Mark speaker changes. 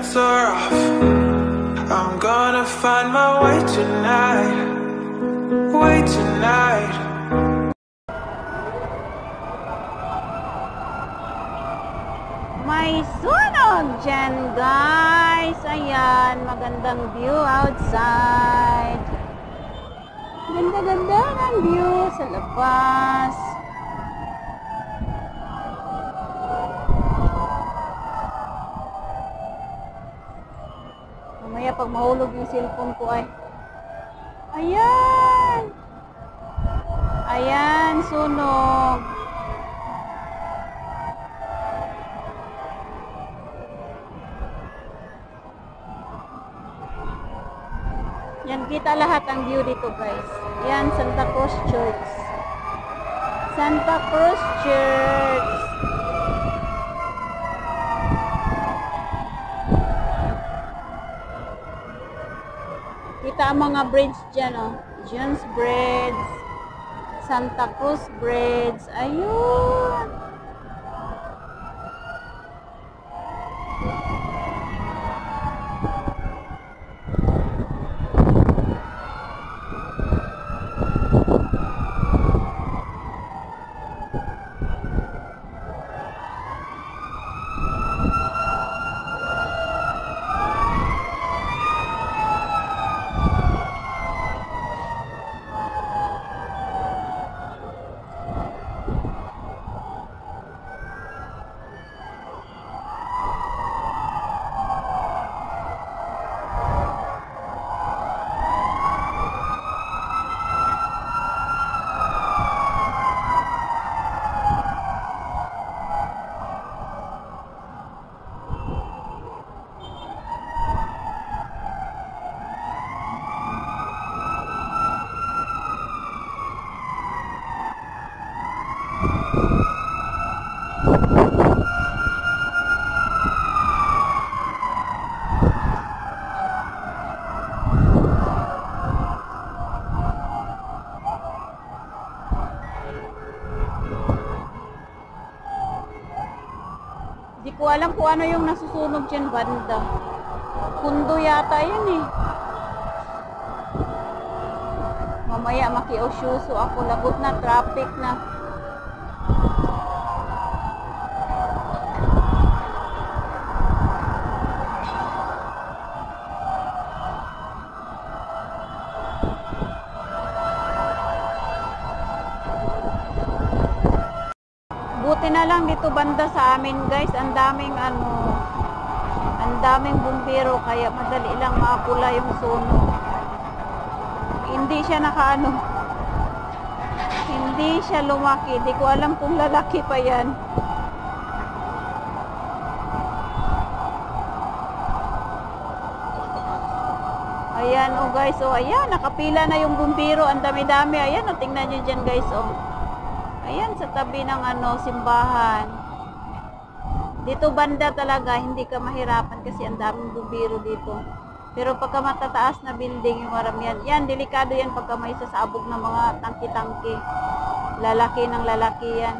Speaker 1: off. I'm gonna find my way tonight. Way tonight.
Speaker 2: May sunog dyan, guys. Ayan, magandang view outside. Ganda-ganda ng view sa labas. Mamaya pag mahulog yung cellphone ko ay. Ayan! Ayan, sunog. Yan, kita lahat ang view dito guys. Yan, Santa Cruz Church. Santa Cruz Church. Kita ang mga bridge dyan, oh. Jones Bridge. Santa Cruz Bridge. Ayun. Di ko alam kung ano yung nasusunog dyan banda. Kundo yata yun eh. Mamaya makiosyoso ako. Lagot na, traffic na. Na lang dito banda sa amin guys, ang daming ano, ang daming bumbero kaya madali lang makapula yung sunog. Hindi siya nakaano, hindi siya lumaki. Di ko alam kung lalaki pa yan. Ayan oh guys, oh ayan, nakapila na yung bumbero, ang dami-dami. Ayan, oh, tingnan nyo dyan guys, oh. Ayan, sa tabi ng ano, simbahan. Dito banda talaga, hindi ka mahirapan kasi ang daming bubiro dito. Pero pagka matataas na building, yung maramihan, yan, delikado yan pagka may sasabog ng mga tangki-tangki. Lalaki ng lalaki yan.